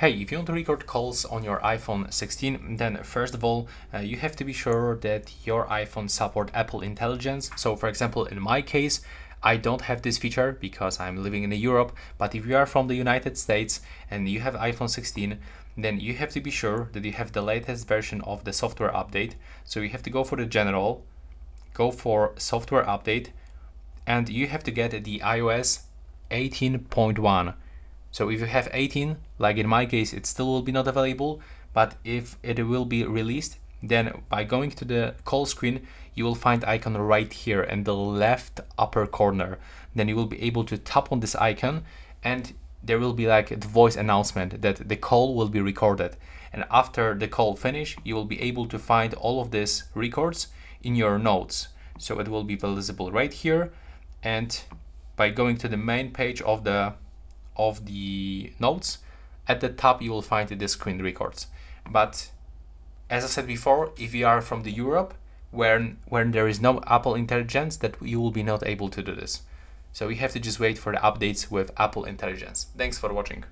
Hey, if you want to record calls on your iPhone 16, then first of all, uh, you have to be sure that your iPhone support Apple Intelligence. So for example, in my case, I don't have this feature because I'm living in Europe, but if you are from the United States and you have iPhone 16, then you have to be sure that you have the latest version of the software update. So you have to go for the general, go for software update, and you have to get the iOS 18.1 so if you have 18, like in my case, it still will be not available, but if it will be released, then by going to the call screen, you will find icon right here in the left upper corner. Then you will be able to tap on this icon and there will be like the voice announcement that the call will be recorded. And after the call finish, you will be able to find all of these records in your notes. So it will be visible right here. And by going to the main page of the of the notes, at the top you will find the screen records. But as I said before, if you are from the Europe, where, where there is no Apple Intelligence, that you will be not able to do this. So we have to just wait for the updates with Apple Intelligence. Thanks for watching.